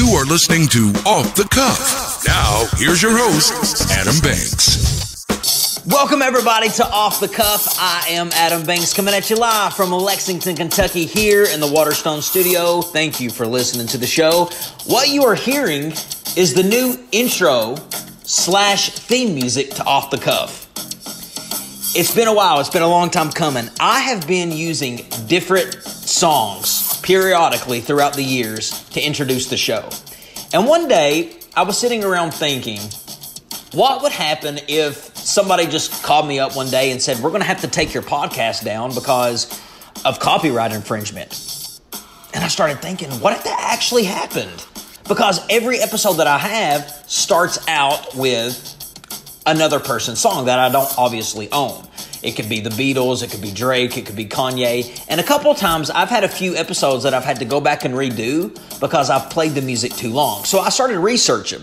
You are listening to Off the Cuff. Now, here's your host, Adam Banks. Welcome, everybody, to Off the Cuff. I am Adam Banks coming at you live from Lexington, Kentucky, here in the Waterstone studio. Thank you for listening to the show. What you are hearing is the new intro slash theme music to Off the Cuff. It's been a while, it's been a long time coming. I have been using different songs periodically throughout the years to introduce the show. And one day, I was sitting around thinking, what would happen if somebody just called me up one day and said, We're going to have to take your podcast down because of copyright infringement? And I started thinking, what if that actually happened? Because every episode that I have starts out with another person's song that I don't obviously own. It could be the Beatles, it could be Drake, it could be Kanye. And a couple times I've had a few episodes that I've had to go back and redo because I've played the music too long. So I started researching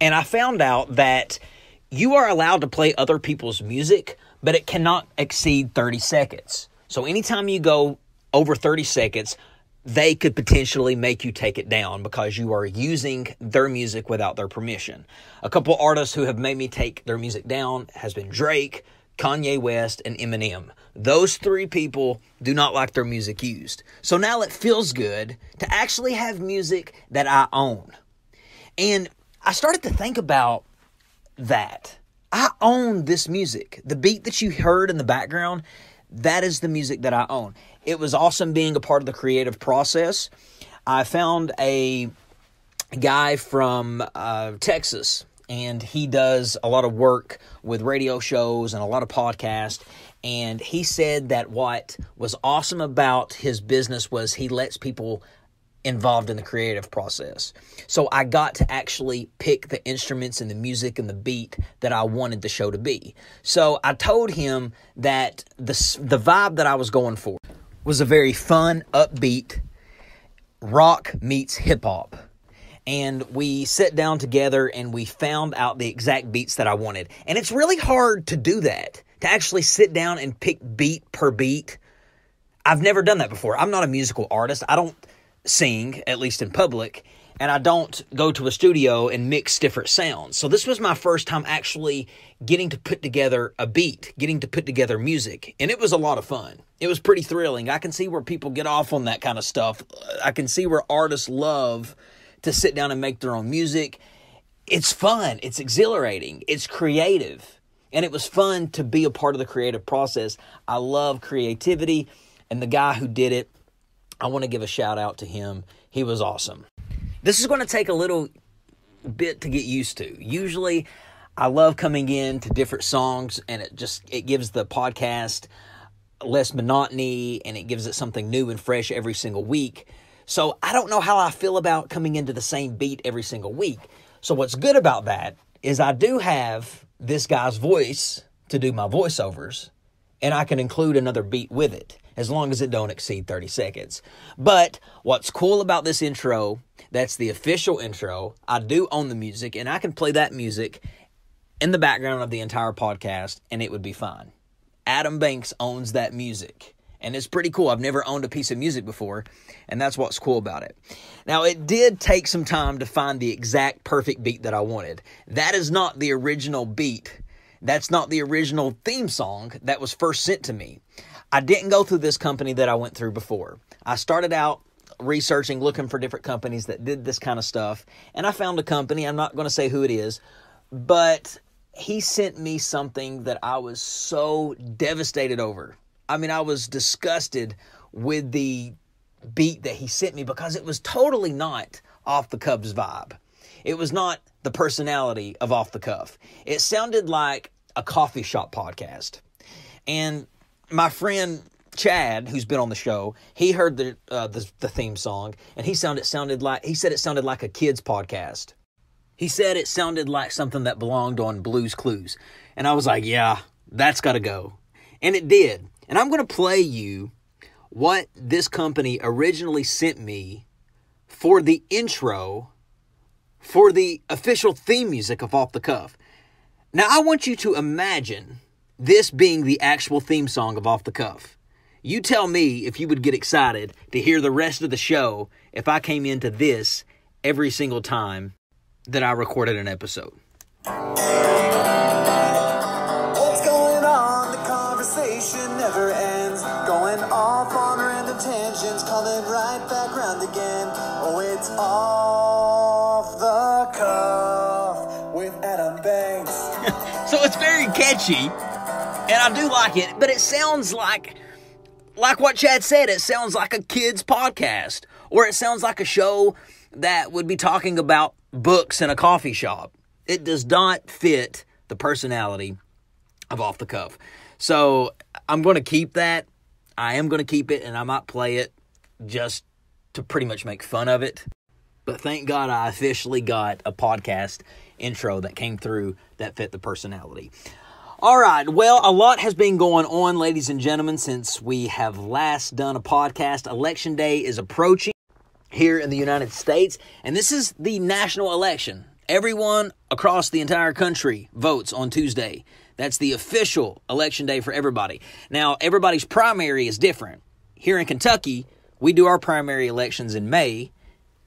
and I found out that you are allowed to play other people's music, but it cannot exceed 30 seconds. So anytime you go over 30 seconds, they could potentially make you take it down because you are using their music without their permission. A couple artists who have made me take their music down has been Drake, Kanye West, and Eminem. Those three people do not like their music used. So now it feels good to actually have music that I own. And I started to think about that. I own this music. The beat that you heard in the background, that is the music that I own. It was awesome being a part of the creative process. I found a guy from uh, Texas, and he does a lot of work with radio shows and a lot of podcasts. And he said that what was awesome about his business was he lets people involved in the creative process. So I got to actually pick the instruments and the music and the beat that I wanted the show to be. So I told him that the the vibe that I was going for was a very fun, upbeat rock meets hip hop. And we sat down together and we found out the exact beats that I wanted. And it's really hard to do that, to actually sit down and pick beat per beat. I've never done that before. I'm not a musical artist. I don't sing, at least in public, and I don't go to a studio and mix different sounds. So this was my first time actually getting to put together a beat, getting to put together music, and it was a lot of fun. It was pretty thrilling. I can see where people get off on that kind of stuff. I can see where artists love to sit down and make their own music. It's fun, it's exhilarating, it's creative. And it was fun to be a part of the creative process. I love creativity, and the guy who did it, I want to give a shout out to him. He was awesome. This is going to take a little bit to get used to. Usually, I love coming in to different songs and it just it gives the podcast less monotony and it gives it something new and fresh every single week. So, I don't know how I feel about coming into the same beat every single week. So, what's good about that is I do have this guy's voice to do my voiceovers and I can include another beat with it as long as it don't exceed 30 seconds. But what's cool about this intro, that's the official intro. I do own the music and I can play that music in the background of the entire podcast and it would be fine. Adam Banks owns that music. And it's pretty cool. I've never owned a piece of music before, and that's what's cool about it. Now, it did take some time to find the exact perfect beat that I wanted. That is not the original beat. That's not the original theme song that was first sent to me. I didn't go through this company that I went through before. I started out researching, looking for different companies that did this kind of stuff, and I found a company. I'm not going to say who it is, but he sent me something that I was so devastated over. I mean, I was disgusted with the beat that he sent me because it was totally not off the Cuff's vibe. It was not the personality of off the cuff. It sounded like a coffee shop podcast. And my friend Chad, who's been on the show, he heard the, uh, the the theme song, and he sounded sounded like he said it sounded like a kids podcast. He said it sounded like something that belonged on Blues Clues, and I was like, yeah, that's got to go, and it did. And I'm going to play you what this company originally sent me for the intro for the official theme music of Off the Cuff. Now, I want you to imagine this being the actual theme song of Off the Cuff. You tell me if you would get excited to hear the rest of the show if I came into this every single time that I recorded an episode. Off the cuff with Adam Banks. So it's very catchy, and I do like it, but it sounds like like what Chad said, it sounds like a kid's podcast, or it sounds like a show that would be talking about books in a coffee shop. It does not fit the personality of off the cuff. So I'm going to keep that. I am going to keep it, and I might play it just to pretty much make fun of it. But thank God I officially got a podcast intro that came through that fit the personality. All right. Well, a lot has been going on, ladies and gentlemen, since we have last done a podcast. Election day is approaching here in the United States, and this is the national election. Everyone across the entire country votes on Tuesday. That's the official election day for everybody. Now, everybody's primary is different. Here in Kentucky, we do our primary elections in May,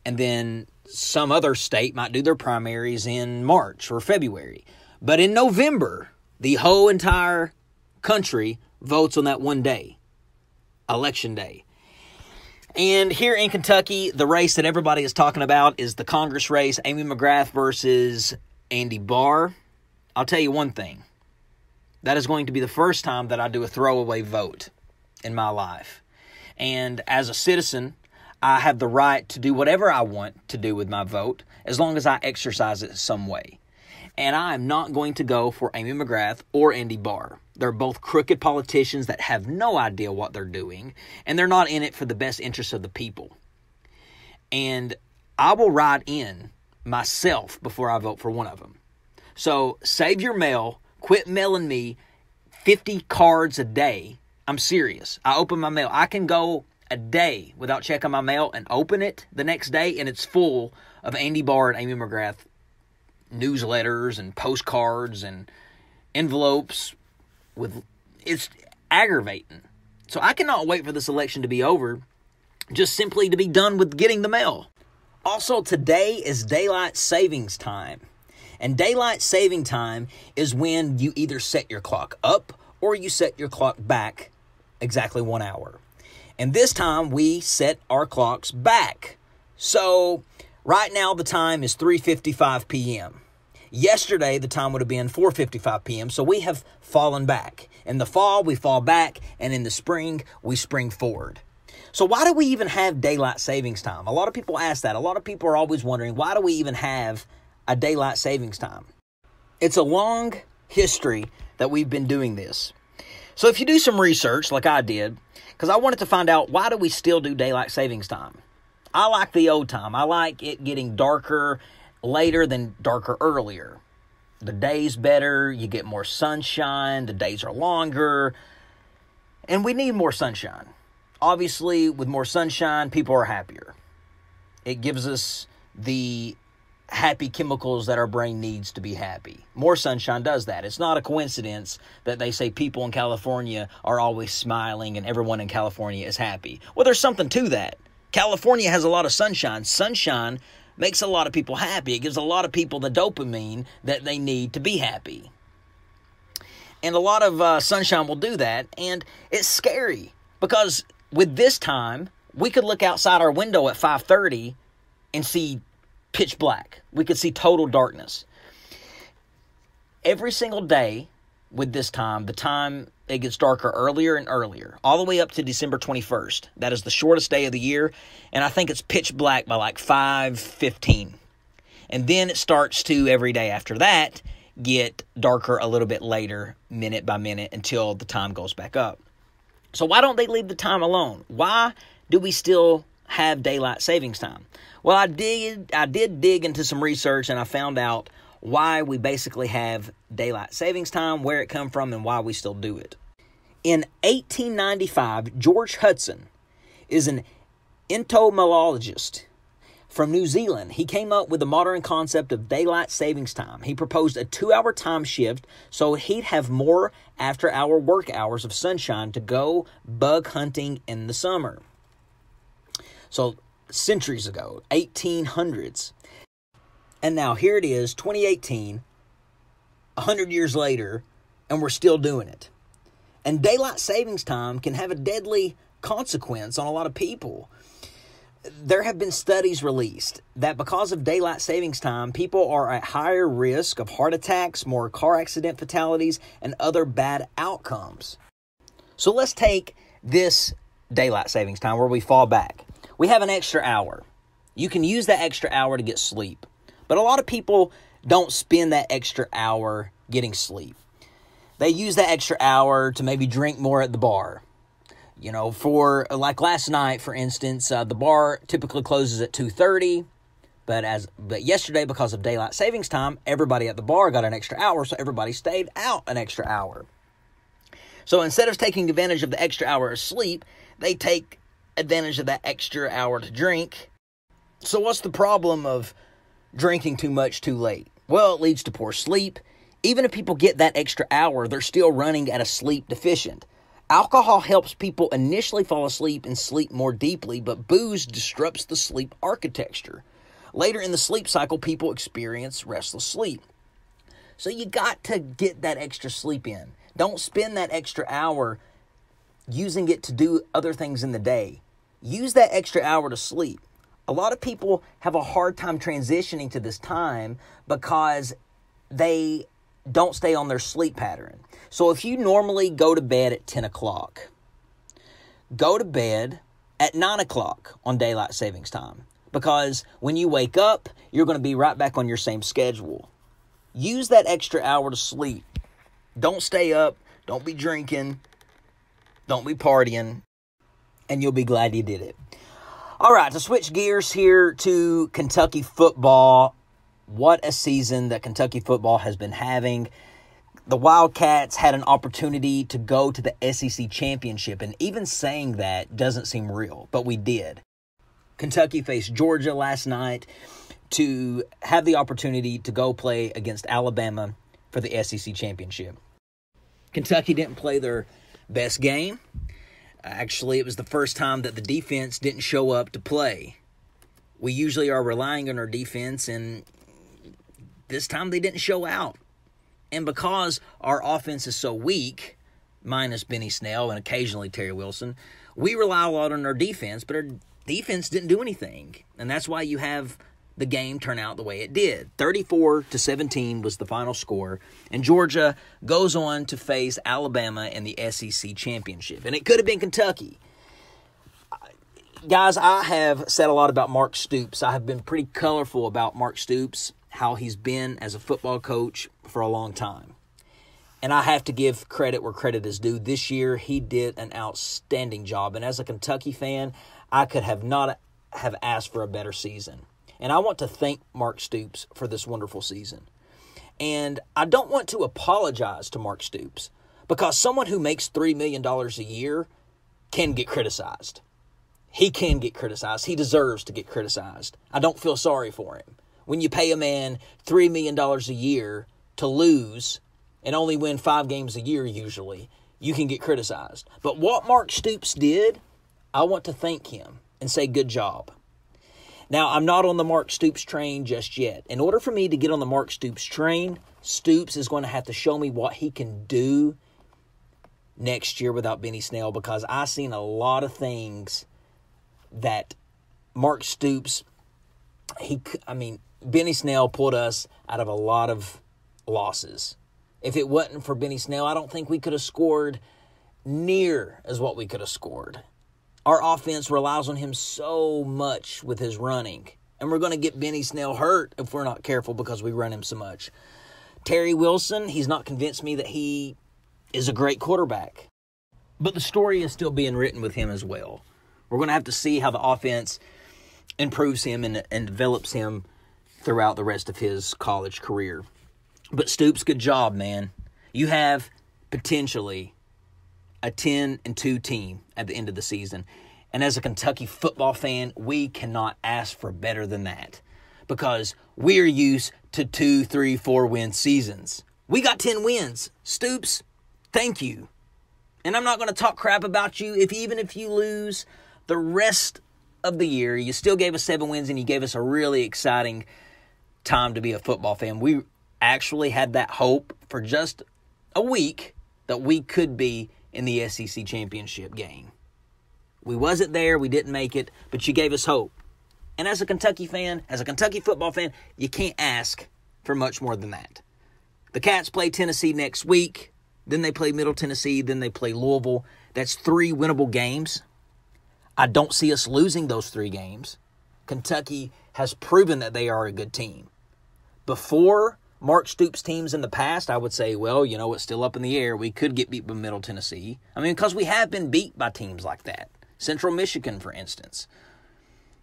and then some other state might do their primaries in March or February. But in November, the whole entire country votes on that one day, election day. And here in Kentucky, the race that everybody is talking about is the Congress race Amy McGrath versus Andy Barr. I'll tell you one thing that is going to be the first time that I do a throwaway vote in my life. And as a citizen, I have the right to do whatever I want to do with my vote as long as I exercise it some way. And I am not going to go for Amy McGrath or Andy Barr. They're both crooked politicians that have no idea what they're doing, and they're not in it for the best interests of the people. And I will write in myself before I vote for one of them. So save your mail, quit mailing me 50 cards a day. I'm serious. I open my mail. I can go a day without checking my mail and open it the next day, and it's full of Andy Barr and Amy McGrath newsletters and postcards and envelopes with it's aggravating. So I cannot wait for this election to be over just simply to be done with getting the mail. Also, today is daylight savings time. And daylight saving time is when you either set your clock up or you set your clock back exactly one hour. And this time we set our clocks back. So right now the time is 3:55 p.m. Yesterday the time would have been 4:55 p.m. So we have fallen back. In the fall we fall back and in the spring we spring forward. So why do we even have daylight savings time? A lot of people ask that. A lot of people are always wondering why do we even have a daylight savings time? It's a long history that we've been doing this. So if you do some research like I did, because I wanted to find out why do we still do daylight savings time? I like the old time. I like it getting darker later than darker earlier. The day's better, you get more sunshine, the days are longer, and we need more sunshine. Obviously, with more sunshine, people are happier. It gives us the happy chemicals that our brain needs to be happy. More sunshine does that. It's not a coincidence that they say people in California are always smiling and everyone in California is happy. Well, there's something to that. California has a lot of sunshine. Sunshine makes a lot of people happy. It gives a lot of people the dopamine that they need to be happy. And a lot of uh, sunshine will do that. And it's scary because with this time, we could look outside our window at 5:30 and see pitch black. We could see total darkness. Every single day with this time, the time it gets darker earlier and earlier, all the way up to December 21st. That is the shortest day of the year, and I think it's pitch black by like 5:15. And then it starts to every day after that get darker a little bit later, minute by minute until the time goes back up. So why don't they leave the time alone? Why do we still have daylight savings time? Well, I did I did dig into some research and I found out why we basically have daylight savings time, where it come from and why we still do it. In 1895, George Hudson is an entomologist from New Zealand. He came up with the modern concept of daylight savings time. He proposed a 2-hour time shift so he'd have more after-hour work hours of sunshine to go bug hunting in the summer. So centuries ago, 1800s. And now here it is, 2018, 100 years later, and we're still doing it. And daylight savings time can have a deadly consequence on a lot of people. There have been studies released that because of daylight savings time, people are at higher risk of heart attacks, more car accident fatalities, and other bad outcomes. So let's take this daylight savings time where we fall back. We have an extra hour. You can use that extra hour to get sleep. But a lot of people don't spend that extra hour getting sleep. They use that extra hour to maybe drink more at the bar. You know, for like last night, for instance, uh, the bar typically closes at two thirty, but as but yesterday because of daylight savings time, everybody at the bar got an extra hour, so everybody stayed out an extra hour. So instead of taking advantage of the extra hour of sleep, they take advantage of that extra hour to drink. So what's the problem of drinking too much too late? Well, it leads to poor sleep. Even if people get that extra hour, they're still running at a sleep deficient. Alcohol helps people initially fall asleep and sleep more deeply, but booze disrupts the sleep architecture. Later in the sleep cycle, people experience restless sleep. So you got to get that extra sleep in. Don't spend that extra hour using it to do other things in the day. Use that extra hour to sleep. A lot of people have a hard time transitioning to this time because they don't stay on their sleep pattern. So if you normally go to bed at 10 o'clock, go to bed at 9 o'clock on daylight savings time because when you wake up, you're going to be right back on your same schedule. Use that extra hour to sleep. Don't stay up, don't be drinking, don't be partying, and you'll be glad you did it. All right, to switch gears here to Kentucky football. What a season that Kentucky football has been having. The Wildcats had an opportunity to go to the SEC championship, and even saying that doesn't seem real, but we did. Kentucky faced Georgia last night to have the opportunity to go play against Alabama for the SEC championship. Kentucky didn't play their best game. Actually, it was the first time that the defense didn't show up to play. We usually are relying on our defense, and this time they didn't show out. And because our offense is so weak, minus Benny Snell and occasionally Terry Wilson, we rely a lot on our defense, but our defense didn't do anything. And that's why you have the game turn out the way it did. 34 to 17 was the final score, and Georgia goes on to face Alabama in the SEC championship. And it could have been Kentucky. Guys, I have said a lot about Mark Stoops. I have been pretty colorful about Mark Stoops, how he's been as a football coach for a long time. And I have to give credit where credit is due. This year, he did an outstanding job. And as a Kentucky fan, I could have not have asked for a better season. And I want to thank Mark Stoops for this wonderful season. And I don't want to apologize to Mark Stoops because someone who makes $3 million a year can get criticized. He can get criticized. He deserves to get criticized. I don't feel sorry for him. When you pay a man $3 million a year to lose and only win five games a year, usually, you can get criticized. But what Mark Stoops did, I want to thank him and say good job. Now, I'm not on the Mark Stoops train just yet. In order for me to get on the Mark Stoops train, Stoops is going to have to show me what he can do next year without Benny Snell because I've seen a lot of things that Mark Stoops, he, I mean, Benny Snell pulled us out of a lot of losses. If it wasn't for Benny Snell, I don't think we could have scored near as what we could have scored. Our offense relies on him so much with his running. And we're going to get Benny Snell hurt if we're not careful because we run him so much. Terry Wilson, he's not convinced me that he is a great quarterback. But the story is still being written with him as well. We're going to have to see how the offense improves him and, and develops him throughout the rest of his college career. But Stoops, good job, man. You have potentially a 10 and 2 team at the end of the season. And as a Kentucky football fan, we cannot ask for better than that because we're used to two, three, four win seasons. We got 10 wins. Stoops, thank you. And I'm not going to talk crap about you if even if you lose the rest of the year. You still gave us seven wins, and you gave us a really exciting time to be a football fan. We actually had that hope for just a week that we could be in the SEC championship game. We wasn't there, we didn't make it, but you gave us hope. And as a Kentucky fan, as a Kentucky football fan, you can't ask for much more than that. The Cats play Tennessee next week, then they play Middle Tennessee, then they play Louisville. That's three winnable games. I don't see us losing those three games. Kentucky has proven that they are a good team. Before Mark Stoops teams in the past, I would say, well, you know, it's still up in the air. We could get beat by Middle Tennessee. I mean, because we have been beat by teams like that. Central Michigan, for instance,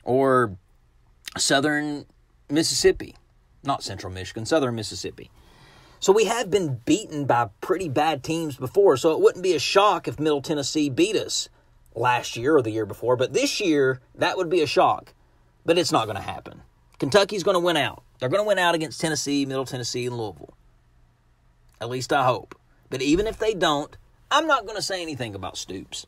or Southern Mississippi. Not Central Michigan, Southern Mississippi. So we have been beaten by pretty bad teams before, so it wouldn't be a shock if Middle Tennessee beat us last year or the year before. But this year, that would be a shock. But it's not going to happen. Kentucky's going to win out. They're going to win out against Tennessee, Middle Tennessee, and Louisville. At least I hope. But even if they don't, I'm not going to say anything about Stoops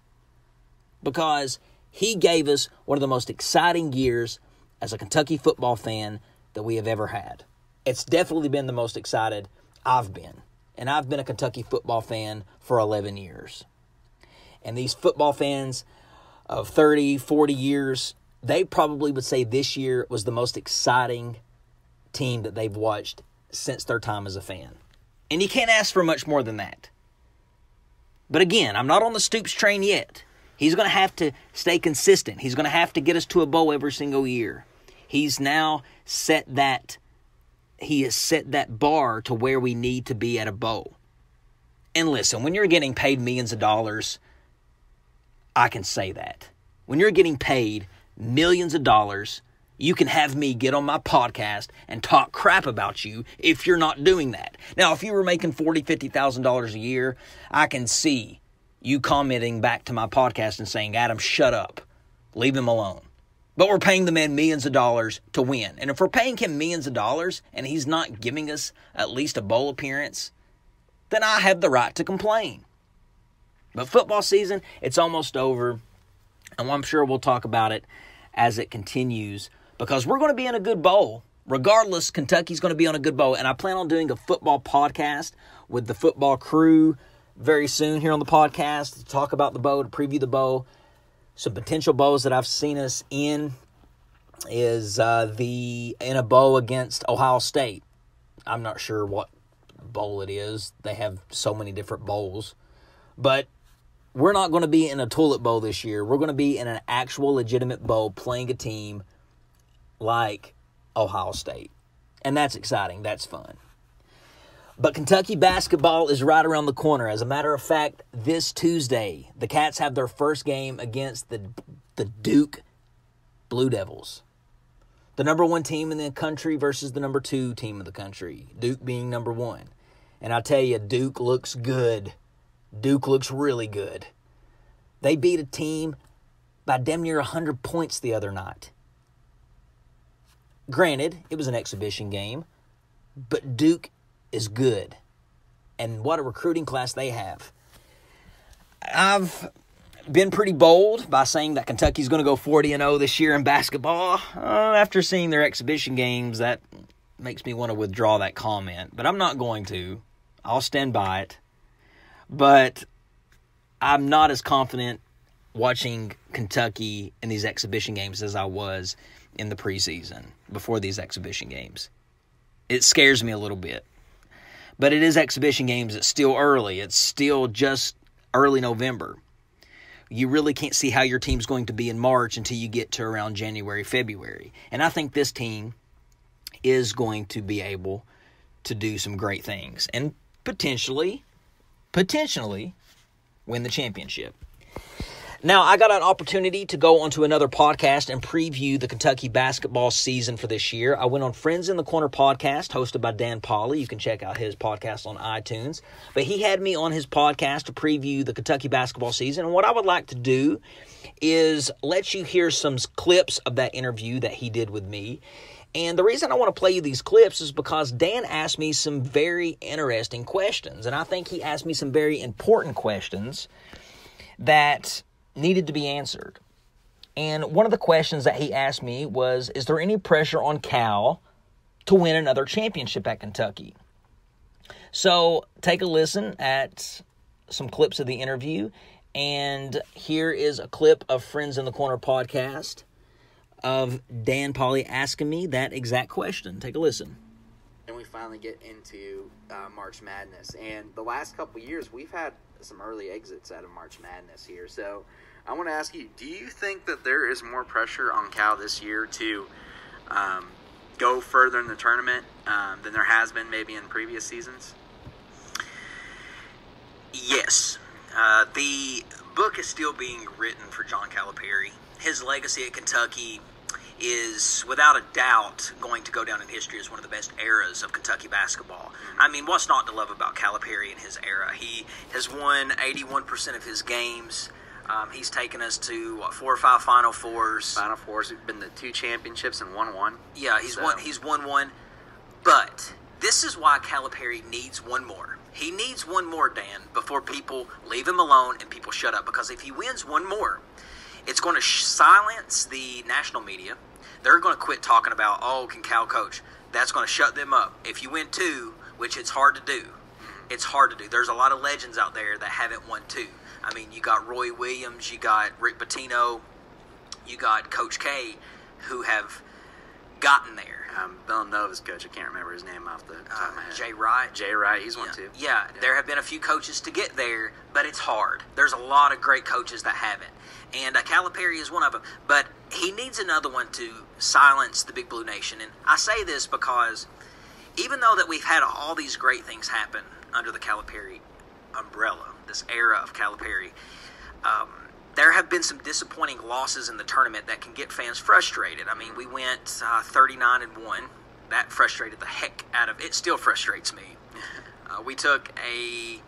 because he gave us one of the most exciting years as a Kentucky football fan that we have ever had. It's definitely been the most excited I've been. And I've been a Kentucky football fan for 11 years. And these football fans of 30, 40 years, they probably would say this year was the most exciting team that they've watched since their time as a fan. And you can't ask for much more than that. But again, I'm not on the Stoops train yet. He's going to have to stay consistent. He's going to have to get us to a bowl every single year. He's now set that he has set that bar to where we need to be at a bowl. And listen, when you're getting paid millions of dollars, I can say that. When you're getting paid millions of dollars you can have me get on my podcast and talk crap about you if you're not doing that. Now, if you were making forty, fifty thousand dollars a year, I can see you commenting back to my podcast and saying, "Adam, shut up, leave him alone." But we're paying the man millions of dollars to win, and if we're paying him millions of dollars and he's not giving us at least a bowl appearance, then I have the right to complain. But football season, it's almost over, and I'm sure we'll talk about it as it continues because we're going to be in a good bowl. Regardless, Kentucky's going to be on a good bowl. And I plan on doing a football podcast with the football crew very soon here on the podcast to talk about the bowl, to preview the bowl. Some potential bowls that I've seen us in is uh, the in a bowl against Ohio State. I'm not sure what bowl it is. They have so many different bowls. But we're not going to be in a toilet bowl this year. We're going to be in an actual legitimate bowl playing a team like Ohio State. And that's exciting. That's fun. But Kentucky basketball is right around the corner. As a matter of fact, this Tuesday, the Cats have their first game against the, the Duke Blue Devils. The number one team in the country versus the number two team in the country, Duke being number one. And I tell you, Duke looks good. Duke looks really good. They beat a team by damn near 100 points the other night. Granted, it was an exhibition game, but Duke is good. And what a recruiting class they have. I've been pretty bold by saying that Kentucky's going to go 40 and 0 this year in basketball. Uh, after seeing their exhibition games, that makes me want to withdraw that comment, but I'm not going to. I'll stand by it. But I'm not as confident watching Kentucky in these exhibition games as I was in the preseason before these exhibition games. It scares me a little bit. But it is exhibition games. It's still early. It's still just early November. You really can't see how your team's going to be in March until you get to around January, February. And I think this team is going to be able to do some great things and potentially, potentially win the championship. Now, I got an opportunity to go onto another podcast and preview the Kentucky basketball season for this year. I went on Friends in the Corner podcast, hosted by Dan Polly. You can check out his podcast on iTunes. But he had me on his podcast to preview the Kentucky basketball season. And what I would like to do is let you hear some clips of that interview that he did with me. And the reason I want to play you these clips is because Dan asked me some very interesting questions. And I think he asked me some very important questions that needed to be answered. And one of the questions that he asked me was Is there any pressure on Cal to win another championship at Kentucky? So take a listen at some clips of the interview. And here is a clip of Friends in the Corner podcast of Dan Polly asking me that exact question. Take a listen. and we finally get into uh, March Madness. And the last couple years, we've had some early exits out of March Madness here. So I want to ask you: Do you think that there is more pressure on Cal this year to um, go further in the tournament um, than there has been maybe in previous seasons? Yes. Uh, the book is still being written for John Calipari. His legacy at Kentucky is, without a doubt, going to go down in history as one of the best eras of Kentucky basketball. I mean, what's not to love about Calipari in his era? He has won 81% of his games. Um, he's taken us to what, four or five Final Fours. Final Fours have been the two championships and one one. Yeah, he's So- won. He's won one, but this is why Calipari needs one more. He needs one more, Dan, before people leave him alone and people shut up. Because if he wins one more, it's going to sh- silence the national media. They're going to quit talking about, oh, can Cal coach? That's going to shut them up. If you win two, which it's hard to do, it's hard to do. There's a lot of legends out there that haven't won two. I mean, you got Roy Williams, you got Rick Pitino, you got Coach K, who have gotten there. Um, Villanova's coach, I can't remember his name off the top Uh, of my head. Jay Wright. Jay Wright, he's one yeah. too. Yeah, there have been a few coaches to get there, but it's hard. There's a lot of great coaches that haven't, and uh, Calipari is one of them. But he needs another one to silence the Big Blue Nation. And I say this because even though that we've had all these great things happen under the Calipari umbrella, this era of Calipari, um, there have been some disappointing losses in the tournament that can get fans frustrated. I mean, we went uh, 39 and one. That frustrated the heck out of it. Still frustrates me. Uh, we took a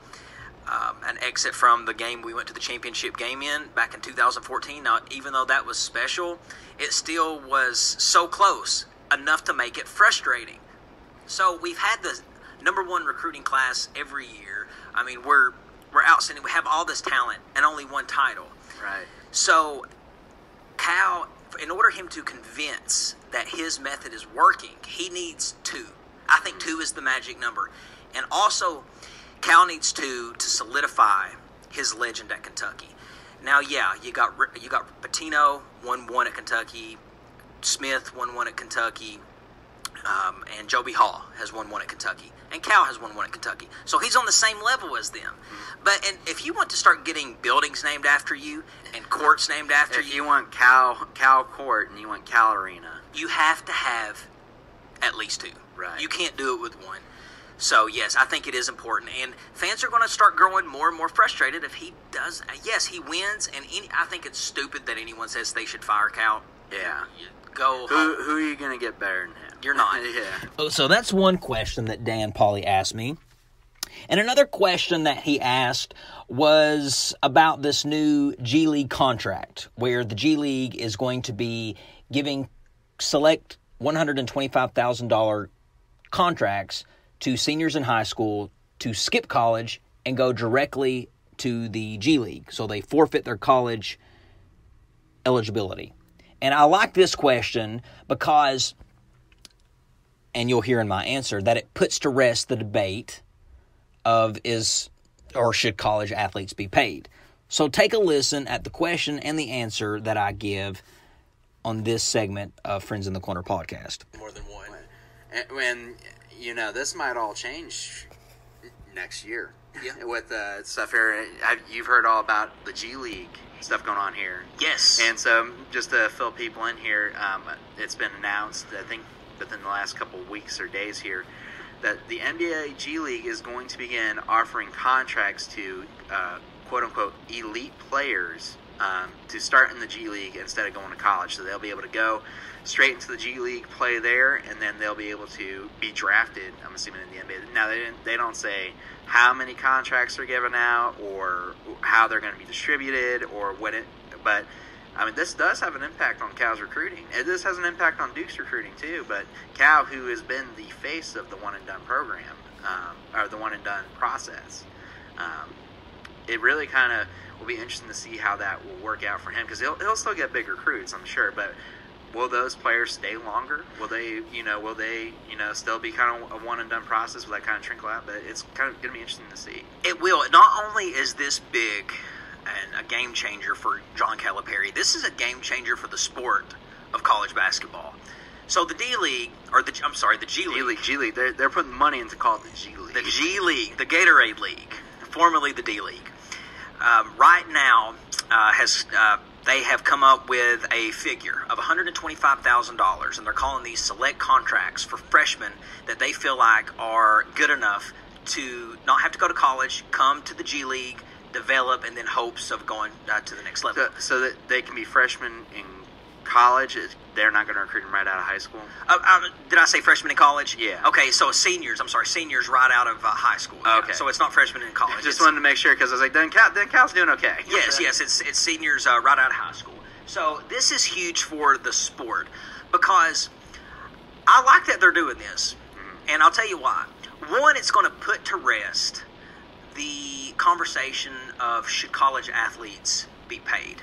um, an exit from the game we went to the championship game in back in 2014. Now, even though that was special, it still was so close enough to make it frustrating. So we've had the number one recruiting class every year. I mean, we're we're outstanding. We have all this talent and only one title. Right. So, Cal, in order him to convince that his method is working, he needs two. I think two is the magic number, and also Cal needs two to solidify his legend at Kentucky. Now, yeah, you got you got Pitino won one at Kentucky, Smith won one at Kentucky, um, and Joe B. Hall has won one at Kentucky, and Cal has won one at Kentucky. So he's on the same level as them. But and if you want to start getting buildings named after you and courts named after If you, you want Cal Cal Court and you want Cal Arena, you have to have at least two. Right. You can't do it with one. So yes, I think it is important, and fans are going to start growing more and more frustrated if he does. Yes, he wins, and any, I think it's stupid that anyone says they should fire Cal. yeah. Go. Who home. who are you gonna get better than him? You're not. yeah. Oh, So that's one question that Dan Polly asked me. And another question that he asked was about this new G League contract, where the G League is going to be giving select $125,000 contracts to seniors in high school to skip college and go directly to the G League. So they forfeit their college eligibility. And I like this question because and you'll hear in my answer that it puts to rest the debate of is or should college athletes be paid. So take a listen at the question and the answer that I give on this segment of Friends in the Corner podcast. more than one. And when you know this might all change next year. Yeah. With uh, stuff here, I've, you've heard all about the G League stuff going on here. Yes. And so, just to fill people in here, um, it's been announced, I think, within the last couple of weeks or days here, that the NBA G League is going to begin offering contracts to uh, quote unquote elite players um, to start in the G League instead of going to college. So they'll be able to go straight into the G League, play there, and then they'll be able to be drafted. I'm assuming in the NBA. Now they didn't, they don't say how many contracts are given out or how they're going to be distributed or when it, but. I mean, this does have an impact on Cal's recruiting. And this has an impact on Duke's recruiting too. But Cal, who has been the face of the one and done program, um, or the one and done process, um, it really kind of will be interesting to see how that will work out for him because he'll he'll still get big recruits, I'm sure, but. Will those players stay longer? Will they, you know, will they, you know, still be kind of a one and done process? Will that kind of trickle out? But it's kind of going to be interesting to see. It will. Not only is this big and a game changer for John Calipari, this is a game changer for the sport of college basketball. So the D League, or the I'm sorry, the G League, League, G League, they're, they're putting money into call it the G League. the G League, the Gatorade League, formerly the D League, um, right now uh, has uh, they have come up with a figure of $125,000, and they're calling these select contracts for freshmen that they feel like are good enough to not have to go to college, come to the G League, develop, and then hopes of going uh, to the next level. so, so that they can be freshmen in college. They're not going to recruit them right out of high school. Uh, uh, did I say freshman in college? Yeah. Okay, so seniors. I'm sorry, seniors right out of uh, high school. Yeah, Okay. So it's not freshmen in college. Just It's- wanted to make sure because I was like, then Cal, then Cal's doing okay. Yes, yes, it's it's seniors uh, right out of high school. So this is huge for the sport because I like that they're doing this, and I'll tell you why. One, it's going to put to rest the conversation of should college athletes be paid.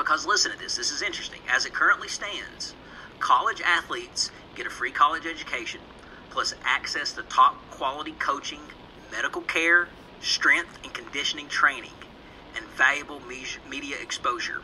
Because listen to this, this is interesting. As it currently stands, college athletes get a free college education plus access to top quality coaching, medical care, strength and conditioning training, and valuable me- media exposure.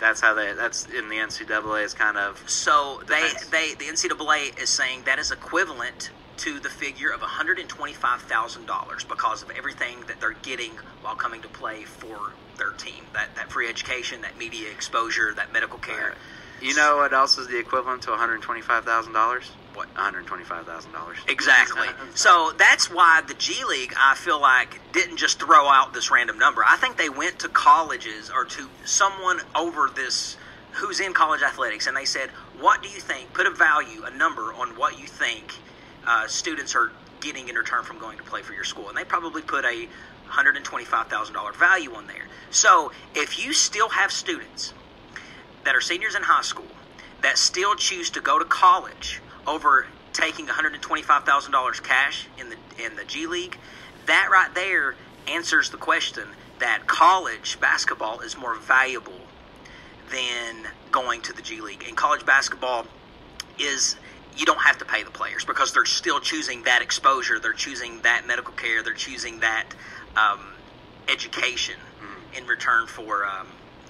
That's how they. That's in the NCAA is kind of. So they, they, the NCAA is saying that is equivalent to the figure of $125,000 because of everything that they're getting while coming to play for their team. That that free education, that media exposure, that medical care. You know what else is the equivalent to one hundred twenty-five thousand dollars? What? One hundred twenty-five thousand dollars. Exactly. So that's why the G League, I feel like, didn't just throw out this random number. I think they went to colleges or to someone over this who's in college athletics and they said, What do you think? Put a value, a number on what you think uh, students are getting in return from going to play for your school. And they probably put a $125,000 value on there. So if you still have students that are seniors in high school that still choose to go to college over taking $125,000 cash in the in the G League, that right there answers the question that college basketball is more valuable than going to the G League. And college basketball is you don't have to pay the players because they're still choosing that exposure, they're choosing that medical care, they're choosing that um, education in return for um,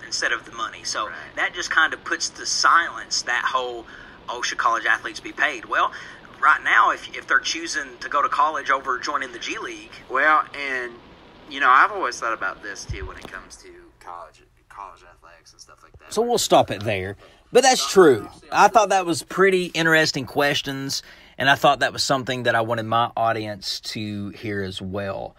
instead of the money. So Right. that just kind of puts to silence that whole oh should college athletes be paid? Well, right now if if they're choosing to go to college over joining the G League, Well, and you know, I've always thought about this too when it comes to college, college athletics and stuff like that. So we'll stop it there. But that's true. I thought that was pretty interesting questions, and I thought that was something that I wanted my audience to hear as well.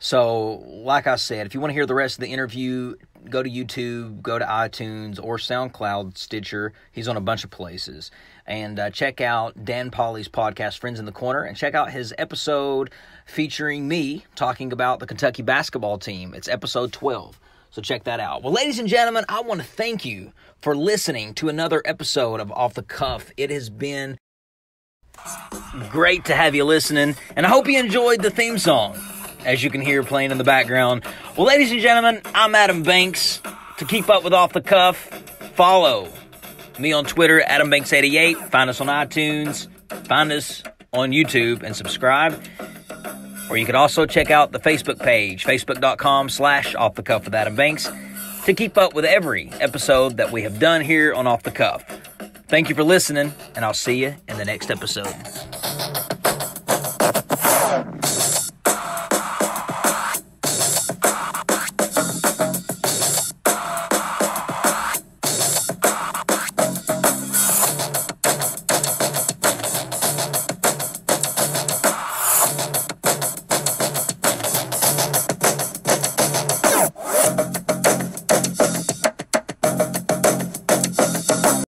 So, like I said, if you want to hear the rest of the interview, go to YouTube, go to iTunes or SoundCloud, Stitcher. He's on a bunch of places. And uh, check out Dan Polly's podcast, Friends in the Corner, and check out his episode featuring me talking about the Kentucky basketball team. It's episode 12. So check that out. Well, ladies and gentlemen, I want to thank you for listening to another episode of Off the Cuff. It has been great to have you listening, and I hope you enjoyed the theme song, as you can hear playing in the background. Well, ladies and gentlemen, I'm Adam Banks. To keep up with Off the Cuff, follow me on Twitter, AdamBanks88. Find us on iTunes. Find us on YouTube and subscribe. Or you can also check out the Facebook page, facebook.com slash off the cuff with Adam Banks, to keep up with every episode that we have done here on Off the Cuff. Thank you for listening, and I'll see you in the next episode.